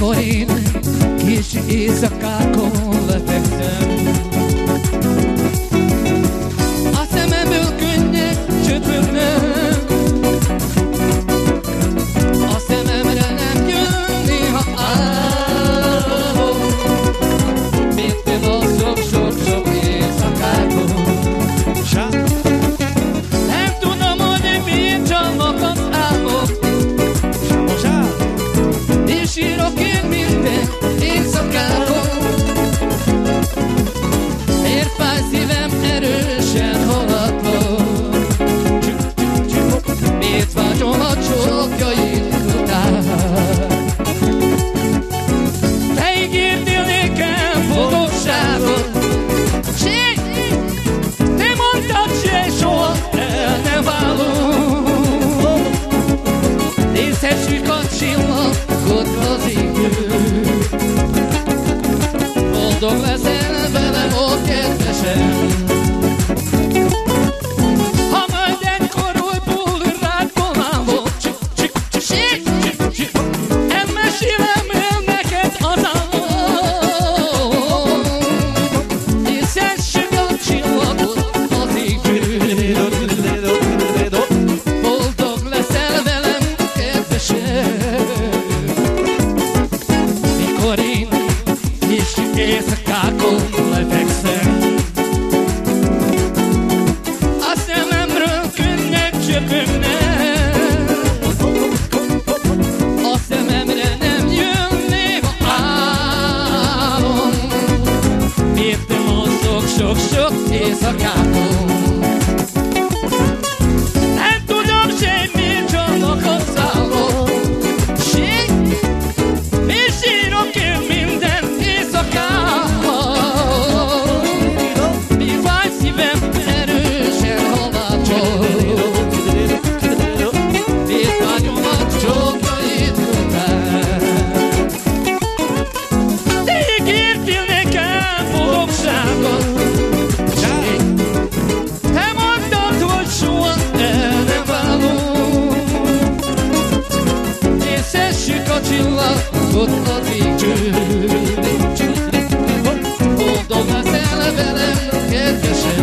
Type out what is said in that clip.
Corina, que she is a cacona. Leszel velem, queremos que.